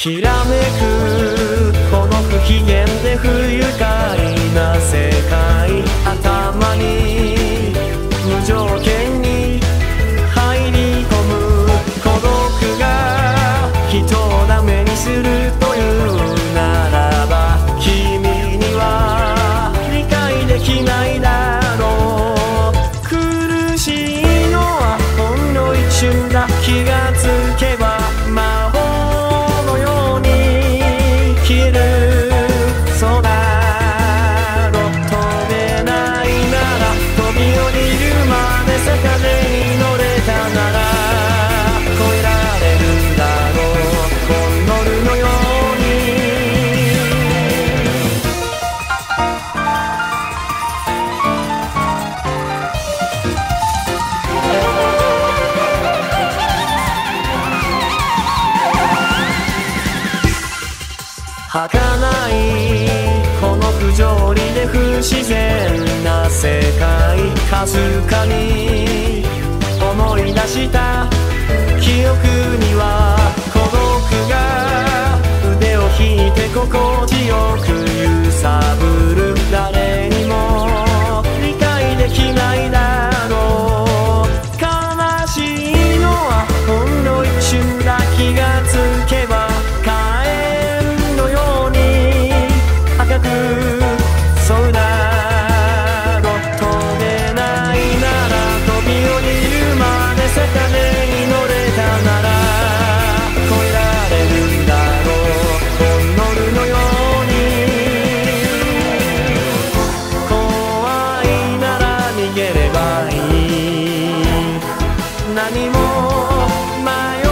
きらめく儚いこの不条理で不自然な世界かすかに何も迷